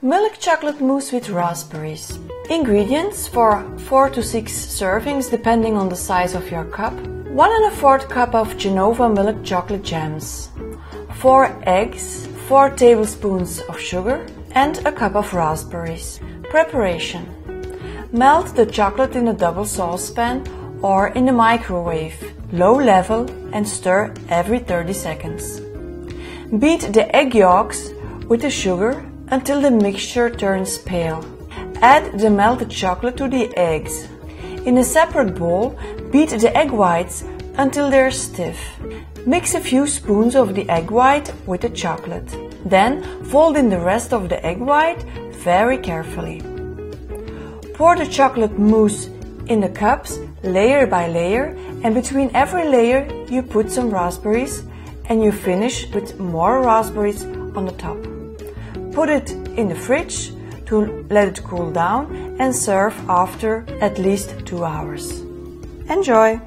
Milk chocolate mousse with raspberries. Ingredients for 4 to 6 servings depending on the size of your cup. 1 and a fourth cup of Genauva milk chocolate gems. 4 eggs, 4 tablespoons of sugar and a cup of raspberries. Preparation. Melt the chocolate in a double saucepan or in the microwave, low level and stir every 30 seconds. Beat the egg yolks with the sugar until the mixture turns pale. Add the melted chocolate to the eggs. In a separate bowl, beat the egg whites until they're stiff. Mix a few spoons of the egg white with the chocolate. Then fold in the rest of the egg white very carefully. Pour the chocolate mousse in the cups layer by layer and between every layer you put some raspberries and you finish with more raspberries on the top. Put it in the fridge to let it cool down and serve after at least two hours. Enjoy!